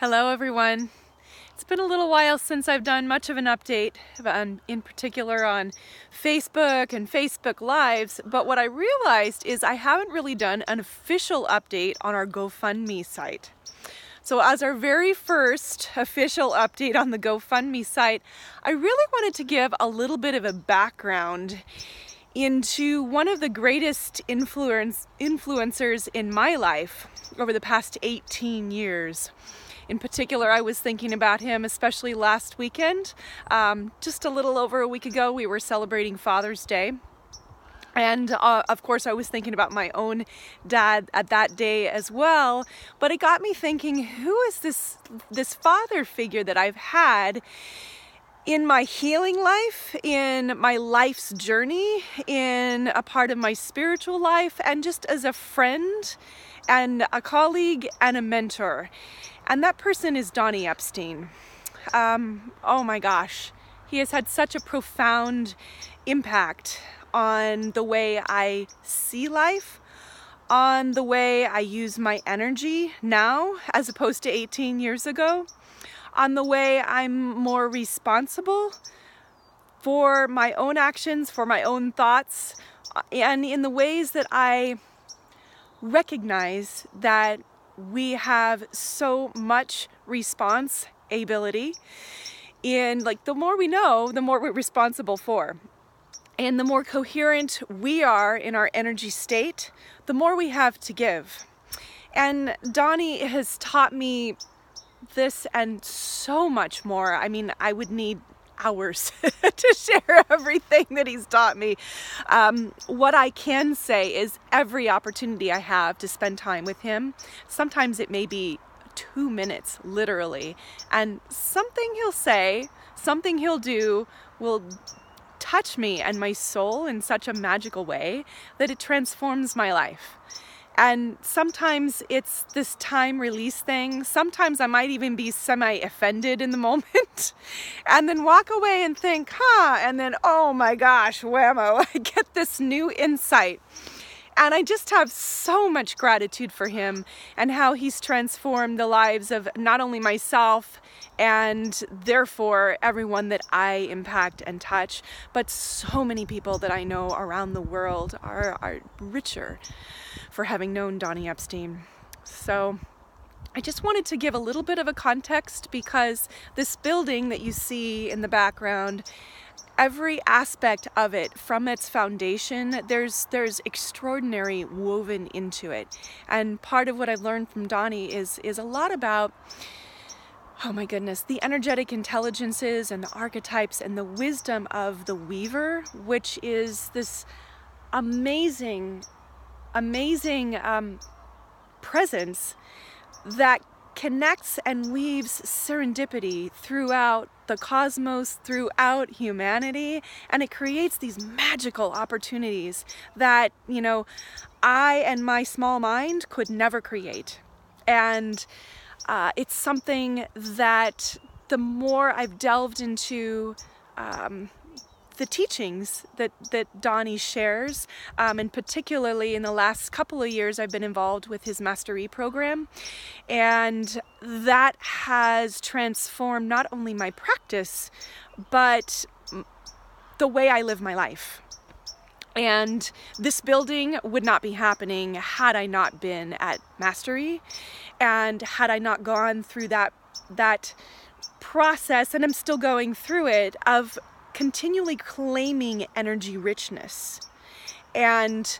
Hello, everyone. It's been a little while since I've done much of an update, on, in particular on Facebook and Facebook Lives, but what I realized is I haven't really done an official update on our GoFundMe site. So, as our very first official update on the GoFundMe site, I really wanted to give a little bit of a background into one of the greatest influence, influencers in my life over the past 18 years. In particular, I was thinking about him, especially last weekend. Um, just a little over a week ago, we were celebrating Father's Day. And uh, of course, I was thinking about my own dad at that day as well. But it got me thinking, who is this this father figure that I've had in my healing life, in my life's journey, in a part of my spiritual life, and just as a friend and a colleague and a mentor. And that person is Donny Epstein. Um, oh my gosh, he has had such a profound impact on the way I see life, on the way I use my energy now as opposed to 18 years ago, on the way I'm more responsible for my own actions, for my own thoughts, and in the ways that I recognize that we have so much response ability. And like the more we know the more we're responsible for. And the more coherent we are in our energy state the more we have to give. And donny has taught me this and so much more. I mean i would need hours to share everything that he's taught me. Um, what I can say is every opportunity I have to spend time with him, sometimes it may be two minutes, literally, and something he'll say, something he'll do will touch me and my soul in such a magical way that it transforms my life. And sometimes it's this time release thing. Sometimes I might even be semi offended in the moment and then walk away and think, huh, and then, oh my gosh, whammo, I get this new insight. And I just have so much gratitude for him and how he's transformed the lives of not only myself and therefore everyone that I impact and touch, but so many people that I know around the world are, are richer for having known Donny Epstein. So I just wanted to give a little bit of a context because this building that you see in the background every aspect of it from its foundation there's there's extraordinary woven into it and part of what i've learned from donny is is a lot about oh my goodness the energetic intelligences and the archetypes and the wisdom of the weaver which is this amazing amazing um, presence that connects and weaves serendipity throughout the cosmos, throughout humanity, and it creates these magical opportunities that, you know, I and my small mind could never create. And uh, it's something that the more I've delved into um, the teachings that, that Donny shares, um, and particularly in the last couple of years, I've been involved with his Mastery program, and that has transformed not only my practice, but the way I live my life. And this building would not be happening had I not been at Mastery and had I not gone through that that process and I'm still going through it of continually claiming energy richness. And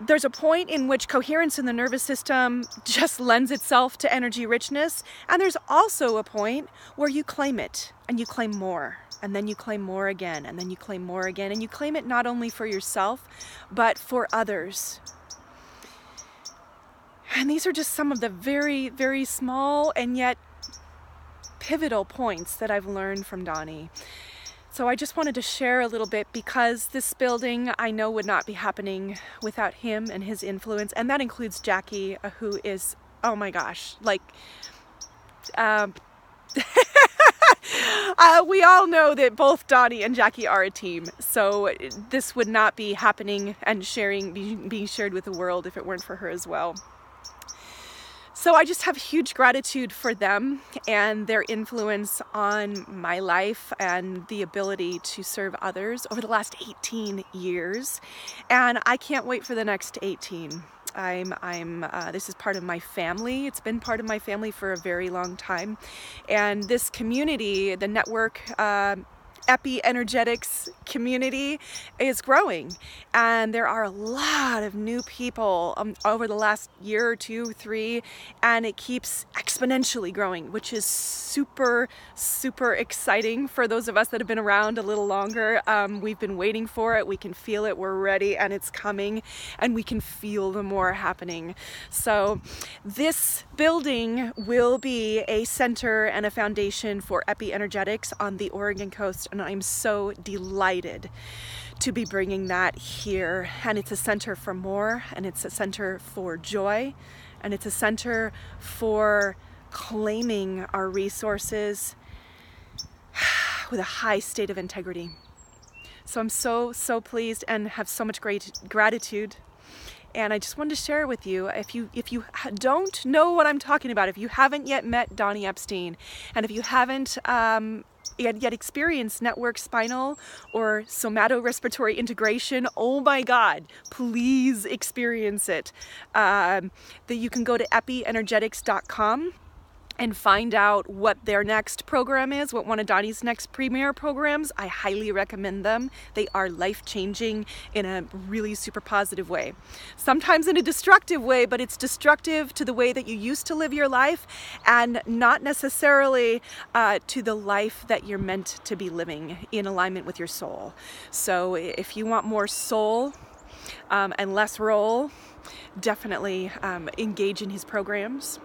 there's a point in which coherence in the nervous system just lends itself to energy richness. And there's also a point where you claim it and you claim more. And then you claim more again, and then you claim more again. And you claim it not only for yourself, but for others. And these are just some of the very, very small and yet pivotal points that I've learned from Donny. So I just wanted to share a little bit because this building I know would not be happening without him and his influence. And that includes Jackie, uh, who is, oh my gosh, like, um, uh, we all know that both Donny and Jackie are a team. So this would not be happening and sharing, being shared with the world if it weren't for her as well. So I just have huge gratitude for them and their influence on my life and the ability to serve others over the last 18 years. And I can't wait for the next 18. I'm, I'm, uh, this is part of my family. It's been part of my family for a very long time. And this community, the network, uh, EpiEnergetics community is growing and there are a lot of new people um, over the last year or two, three, and it keeps exponentially growing, which is super, super exciting for those of us that have been around a little longer. Um, we've been waiting for it, we can feel it, we're ready, and it's coming, and we can feel the more happening. So, this building will be a center and a foundation for EpiEnergetics on the Oregon coast and I'm so delighted to be bringing that here. And it's a center for more, and it's a center for joy, and it's a center for claiming our resources with a high state of integrity. So I'm so, so pleased and have so much great gratitude and I just wanted to share with you. If you if you don't know what I'm talking about, if you haven't yet met Donny Epstein, and if you haven't um, yet, yet experienced network spinal or somato-respiratory integration, oh my God, please experience it. Um, that you can go to epienergetics.com and find out what their next program is, what one of Donny's next premier programs, I highly recommend them. They are life changing in a really super positive way. Sometimes in a destructive way, but it's destructive to the way that you used to live your life and not necessarily uh, to the life that you're meant to be living in alignment with your soul. So if you want more soul um, and less role, definitely um, engage in his programs.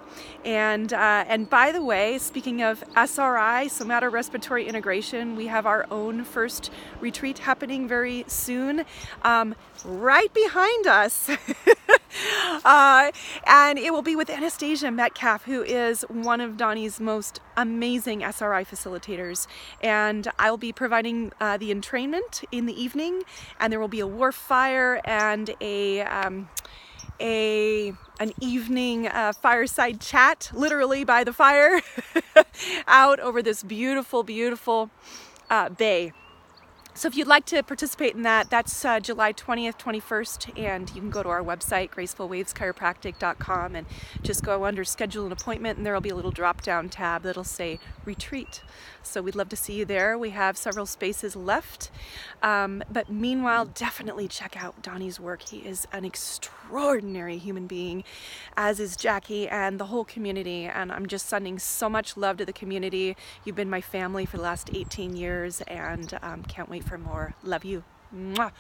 And, uh, and by the way, speaking of SRI, somato-respiratory integration, we have our own first retreat happening very soon, um, right behind us. uh, and it will be with Anastasia Metcalf, who is one of Donny's most amazing SRI facilitators. And I'll be providing uh, the entrainment in the evening, and there will be a wharf fire and a um, a an evening uh, fireside chat, literally by the fire, out over this beautiful, beautiful uh, bay. So if you'd like to participate in that, that's uh, July 20th, 21st, and you can go to our website, gracefulwaveschiropractic.com, and just go under schedule an appointment, and there will be a little drop-down tab that'll say retreat. So we'd love to see you there. We have several spaces left, um, but meanwhile, definitely check out Donny's work. He is an extraordinary human being, as is Jackie and the whole community, and I'm just sending so much love to the community. You've been my family for the last 18 years, and um, can't wait for more. Love you. Mwah.